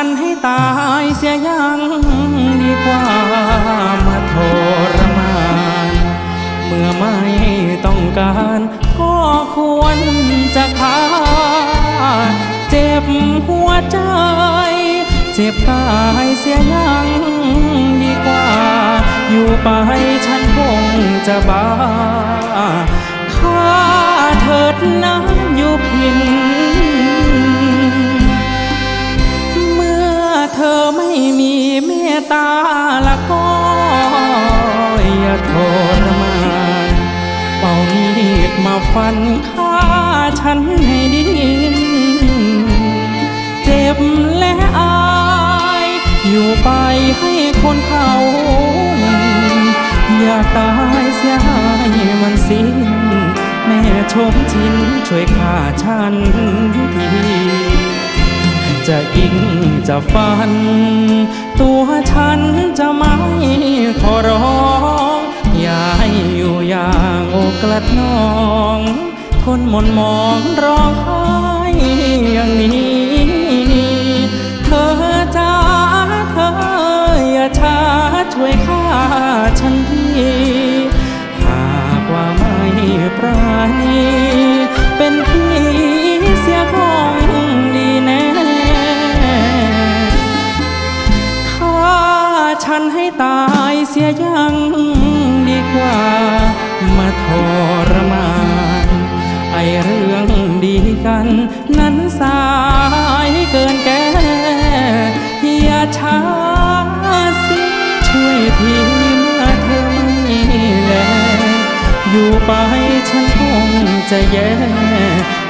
ันให้ตายเสียยังดีกว่ามาทรมาน เมื่อไม่ต้องการ ก็ควรจะขาดเจ็บหัวใจ เจ็บกายเสียยังดีกว่า อยู่ไปฉันคงจะบ้า ก็อย่าทรมานเป่ามีดมาฟันฆ่าฉันให้ดิน เจ็บและอาย อยู่ไปให้คนเขาอยากตายเสียให้มันสิ้น แม่ชมชินช่วยฆ่าฉันทีจะอิงจะฟัน ดน้องทนหมนมองร้องไห้อย่างนี้ เธอจ้าเธออย่าช้าช่วยฆ่าฉันทีหากว่าไม่ปราณีเป็นพี่เสียคงดีแน่ฆ่าฉันให้ตายเสียยัง กัน นั้นสายเกินแก้อย่าช้าสิช่วยทีเมื่อเธอไม่แลอยู่ไปฉันคงจะแย่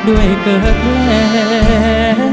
ด้วยเกิดแผล